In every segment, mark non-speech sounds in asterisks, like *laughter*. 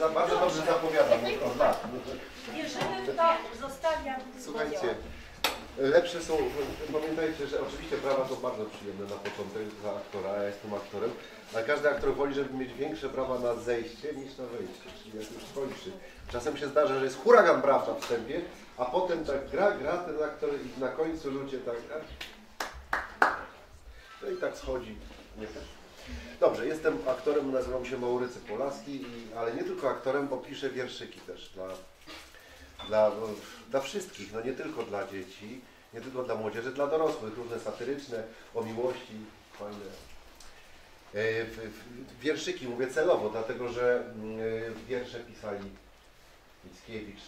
za, bardzo dobrze. Wierzymy w to, zostawiam. Słuchajcie, lepsze są, pamiętajcie, że oczywiście brawa są bardzo przyjemne na początek dla aktora, ja jestem aktorem, ale każdy aktor woli, żeby mieć większe brawa na zejście niż na wejście, czyli jak już kończy. Czasem się zdarza, że jest huragan braw na wstępie, a potem tak gra, gra ten aktor i na końcu ludzie tak... No i tak schodzi. Nie? Dobrze, jestem aktorem, nazywam się Maurycy Polaski, ale nie tylko aktorem, bo piszę wierszyki też dla dla, dla wszystkich, no nie tylko dla dzieci, nie tylko dla młodzieży, dla dorosłych, różne satyryczne, o miłości, fajne. E, Wierszyki mówię celowo, dlatego że mm, e, wiersze pisali Mickiewicz,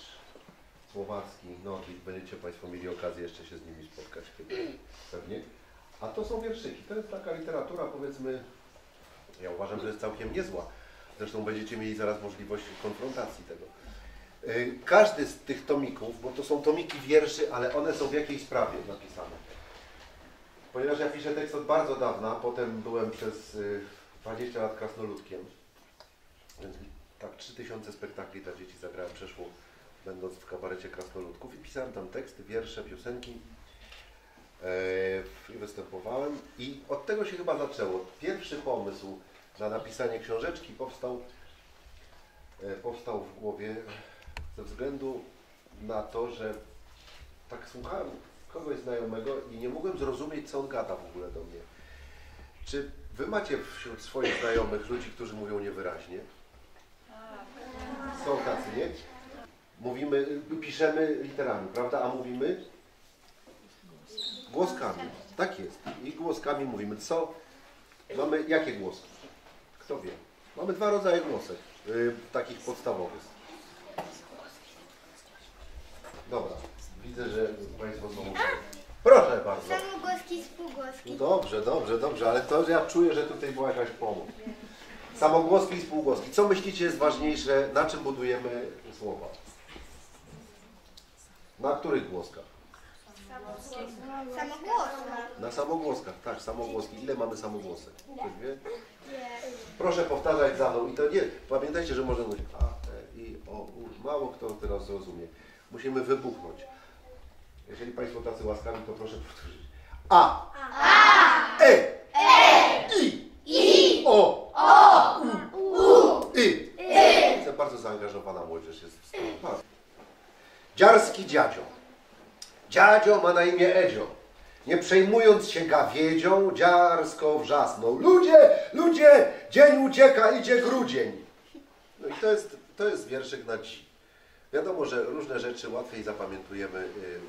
Słowacki, Norwid, będziecie Państwo mieli okazję jeszcze się z nimi spotkać chyba, pewnie. A to są wierszyki, to jest taka literatura powiedzmy, ja uważam, że jest całkiem niezła. Zresztą będziecie mieli zaraz możliwość konfrontacji tego. Y, Każdy z tych tomików, bo to są tomiki wierszy, ale one są w jakiejś sprawie napisane. Ponieważ ja piszę tekst od bardzo dawna, potem byłem przez y, 20 lat krasnoludkiem, więc tak 3000 spektakli dla dzieci zagrałem przeszło, będąc w kabarecie krasnoludków i pisałem tam teksty, wiersze, piosenki i występowałem i od tego się chyba zaczęło. Pierwszy pomysł na napisanie książeczki powstał, e, powstał w głowie ze względu na to, że tak słuchałem kogoś znajomego i nie mogłem zrozumieć, co on gada w ogóle do mnie. Czy wy macie wśród swoich znajomych ludzi, którzy mówią niewyraźnie? Są tacy, nie? Mówimy, piszemy literami, prawda? A mówimy głoskami. Tak jest. I głoskami mówimy. Co? Mamy jakie głoski? Kto wie? Mamy dwa rodzaje głosek, y, takich podstawowych. Dobra, widzę, że Państwo są... Proszę bardzo. Samogłoski, spółgłoski. Dobrze, dobrze, dobrze, ale to ja czuję, że tutaj była jakaś pomoc. Samogłoski i spółgłoski. Co myślicie jest ważniejsze, na czym budujemy słowa? Na których głoskach? Samogłoska. Na samogłoskach, tak, samogłoski. Ile mamy samogłosek? Ktoś wie? Proszę powtarzać za mną i to nie, pamiętajcie, że można mówić a, e, i, o, u. Mało kto teraz zrozumie. Musimy wybuchnąć. Jeżeli Państwo tacy łaskawi, to proszę powtórzyć. A. A. E. E. I. I. O. O. U. U. Y. Y. To bardzo zaangażowana młodzież jest. Bardzo. Dziarski dziadzio. Dziadzio ma na imię Edzio. Nie przejmując się gawiedzią, dziarsko wrzasnął. Ludzie, ludzie, dzień ucieka, idzie grudzień. No i to jest, to jest wierszyk na dzi. Wiadomo, że różne rzeczy łatwiej zapamiętujemy y,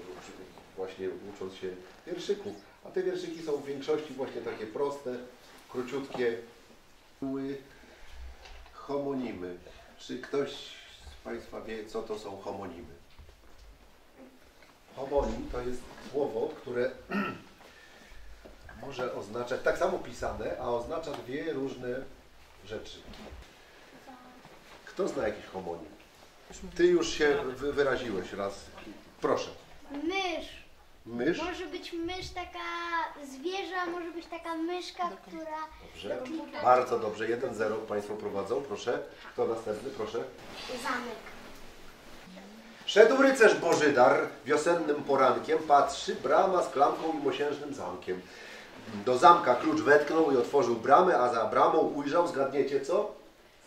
właśnie ucząc się wierszyków. A te wierszyki są w większości właśnie takie proste, króciutkie. Były homonimy. Czy ktoś z Państwa wie, co to są homonimy? Homonim to jest słowo, które *clears throat* może oznaczać, tak samo pisane, a oznacza dwie różne rzeczy. Kto zna jakiś homonim? Ty już się wy- wyraziłeś raz. Proszę. Mysz. Mysz? Może być mysz taka zwierzę, może być taka myszka, która Dobrze. doklika. Bardzo dobrze. 1-0 Państwo prowadzą. Proszę. Kto następny? Proszę. Zamek. Szedł rycerz Bożydar wiosennym porankiem, patrzy, brama z klamką i mosiężnym zamkiem. Do zamka klucz wetknął i otworzył bramę, a za bramą ujrzał, zgadniecie co?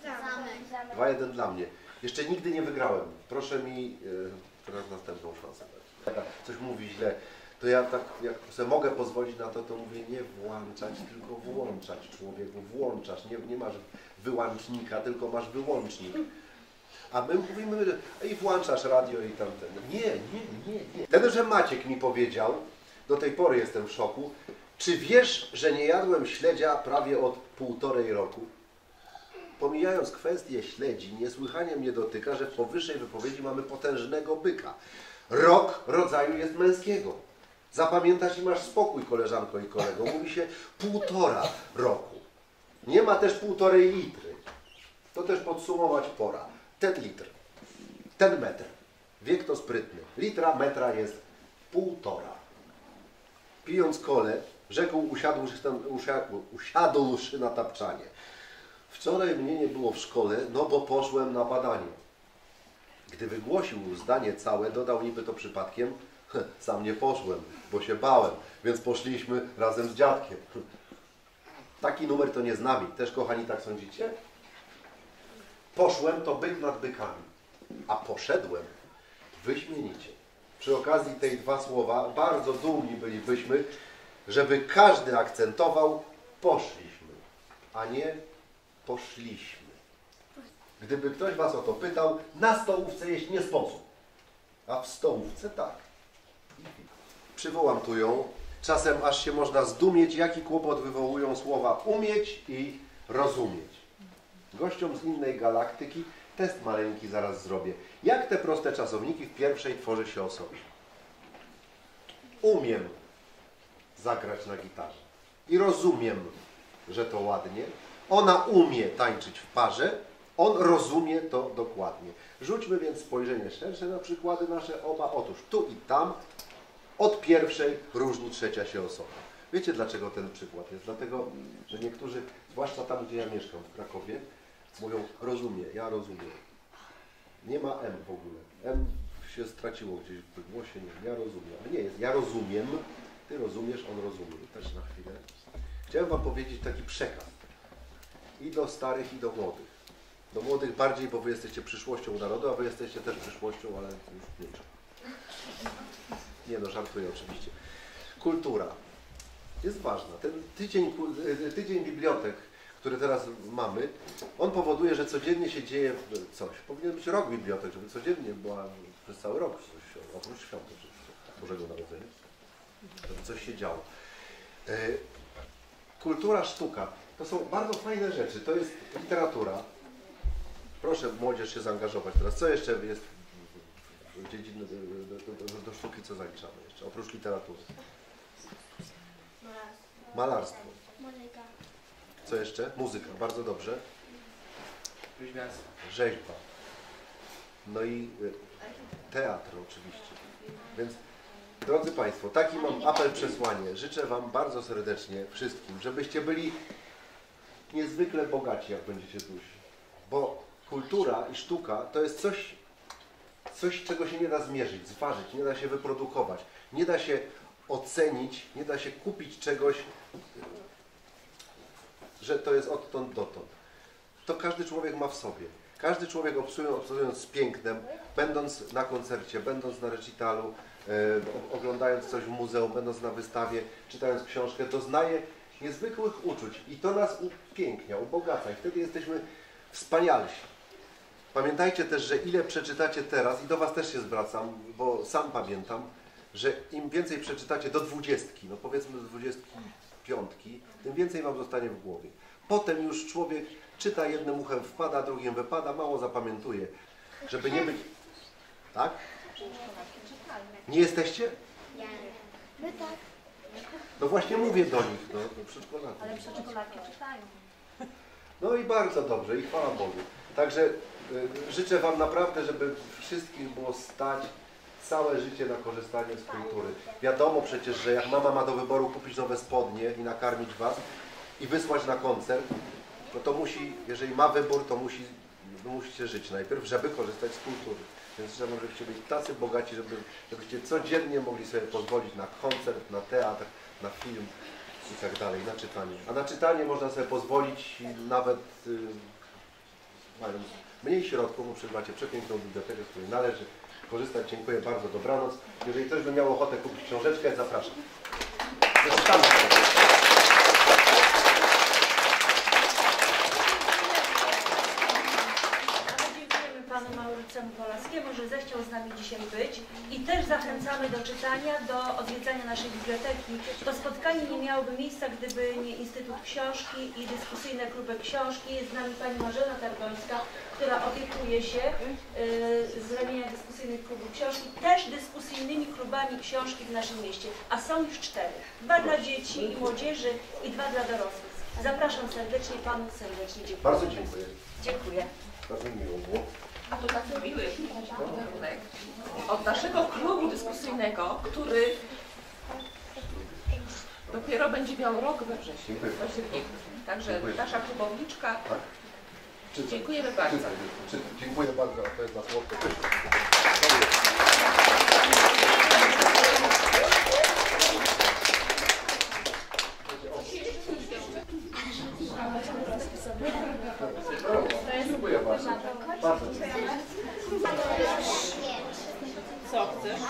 Zamek. 2-1 dla mnie. Jeszcze nigdy nie wygrałem. Proszę mi e, teraz następną szansę Coś mówi źle. To ja tak, jak sobie mogę pozwolić na to, to mówię nie włączać, tylko włączać człowieku. Włączasz. Nie, nie masz wyłącznika, tylko masz wyłącznik. A my mówimy, i włączasz radio i tamten. Nie, nie, nie, nie. Tenże Maciek mi powiedział, do tej pory jestem w szoku, czy wiesz, że nie jadłem śledzia prawie od półtorej roku? Pomijając kwestię śledzi, niesłychanie mnie dotyka, że w powyższej wypowiedzi mamy potężnego byka. Rok rodzaju jest męskiego. Zapamiętasz i masz spokój, koleżanko i kolego. Mówi się półtora roku. Nie ma też półtorej litry. To też podsumować pora. Ten litr, ten metr. Wie kto sprytny. Litra metra jest półtora. Pijąc kole, rzekł usiadłszy, tam- usia- usiadłszy na tapczanie. Wczoraj mnie nie było w szkole, no bo poszłem na badanie. Gdy wygłosił zdanie całe, dodał niby to przypadkiem, sam nie poszłem, bo się bałem, więc poszliśmy razem z dziadkiem. Taki numer to nie z nami. Też, kochani, tak sądzicie? Poszłem to byk nad bykami, a poszedłem wyśmienicie. Przy okazji tej dwa słowa bardzo dumni bylibyśmy, żeby każdy akcentował poszliśmy, a nie poszliśmy. Gdyby ktoś Was o to pytał, na stołówce jeść nie sposób, a w stołówce tak. Przywołam tu ją, czasem aż się można zdumieć, jaki kłopot wywołują słowa umieć i rozumieć. Gościom z innej galaktyki test maleńki zaraz zrobię. Jak te proste czasowniki w pierwszej tworzy się osobie? Umiem zagrać na gitarze i rozumiem, że to ładnie. Ona umie tańczyć w parze, on rozumie to dokładnie. Rzućmy więc spojrzenie szersze na przykłady nasze oba. Otóż tu i tam od pierwszej różni trzecia się osoba. Wiecie dlaczego ten przykład jest? Dlatego, że niektórzy, zwłaszcza tam, gdzie ja mieszkam, w Krakowie, mówią rozumie, ja rozumiem. Nie ma M w ogóle. M się straciło gdzieś w wygłosie, nie, ja rozumiem. A nie jest, ja rozumiem, ty rozumiesz, on rozumie. Też na chwilę. Chciałem Wam powiedzieć taki przekaz. I do starych, i do młodych. Do młodych bardziej, bo Wy jesteście przyszłością narodu, a Wy jesteście też przyszłością, ale już mniejszą. Nie no, żartuję oczywiście. Kultura jest ważna. Ten tydzień, tydzień bibliotek, który teraz mamy, on powoduje, że codziennie się dzieje coś. Powinien być rok bibliotek, żeby codziennie była przez cały rok coś, oprócz świąt oczywiście, Bożego Narodzenia, żeby coś się działo. E, Kultura, sztuka, to są bardzo fajne rzeczy. To jest literatura. Proszę młodzież się zaangażować teraz. Co jeszcze jest w- dziedziny do, do, do, do sztuki, co zaliczamy jeszcze, oprócz literatury? Malarstwo. Muzyka. Co jeszcze? Muzyka, bardzo dobrze. Rzeźba. No i y, teatr oczywiście. Więc drodzy Państwo, taki mam apel, przesłanie. Życzę Wam bardzo serdecznie wszystkim, żebyście byli niezwykle bogaci, jak będziecie dusi. Bo kultura i sztuka to jest coś, coś, czego się nie da zmierzyć, zważyć, nie da się wyprodukować, nie da się ocenić, nie da się kupić czegoś, że to jest odtąd dotąd. To każdy człowiek ma w sobie. Każdy człowiek obcując, obcując z pięknem, będąc na koncercie, będąc na recitalu, e, oglądając coś w muzeum, będąc na wystawie, czytając książkę, doznaje niezwykłych uczuć i to nas upięknia, ubogaca i wtedy jesteśmy wspanialsi. Pamiętajcie też, że ile przeczytacie teraz, i do Was też się zwracam, bo sam pamiętam, że im więcej przeczytacie do dwudziestki, no powiedzmy do dwudziestki piątki, tym więcej Wam zostanie w głowie. Potem już człowiek czyta jednym uchem wpada, drugim wypada, mało zapamiętuje. Żeby nie być... Tak? Nie jesteście? My tak. No właśnie mówię do nich, no, przedszkolaków. Ale przedszkolaki czytają. No i bardzo dobrze i chwała Bogu. Także y, życzę Wam naprawdę, żeby wszystkich było stać całe życie na korzystanie z kultury. Wiadomo przecież, że jak mama ma do wyboru kupić nowe spodnie i nakarmić Was i wysłać na koncert, no to musi, jeżeli ma wybór, to musi, no musicie żyć najpierw, żeby korzystać z kultury. Więc Wam, żebyście byli tacy bogaci, żeby, żebyście codziennie mogli sobie pozwolić na koncert, na teatr, na film i tak dalej, na czytanie. A na czytanie można sobie pozwolić nawet y, mając mniej środków, bo macie przepiękną bibliotekę, z której należy korzystać. Dziękuję bardzo, dobranoc. Jeżeli ktoś by miał ochotę kupić książeczkę, zapraszam. Dziękujemy panu Maurycemu Polaskiemu, że zechciał z nami dzisiaj być i też zachęcamy do czytania, do odwiedzania naszej biblioteki. To spotkanie nie miałoby miejsca, gdyby nie Instytut Książki i dyskusyjne kluby książki. Jest z nami pani Marzena Targońska, która opiekuje się y, z ramienia dyskusyjnych klubów książki, też dyskusyjnymi klubami książki w naszym mieście, a są już cztery. Dwa dla dzieci i młodzieży i dwa dla dorosłych. Zapraszam serdecznie, panu serdecznie dziękuję. Bardzo dziękuję. Dziękuję. Bardzo miło było. A to taki miły. Warunek. od naszego klubu dyskusyjnego, który dopiero będzie miał rok we wrześniu, w październiku. Także nasza klubowniczka, Dziękujemy bardzo. czy, czy, dziękuję bardzo, to jest za słodko. Dziękuję bardzo. Bardzo dziękuję. Co chcesz?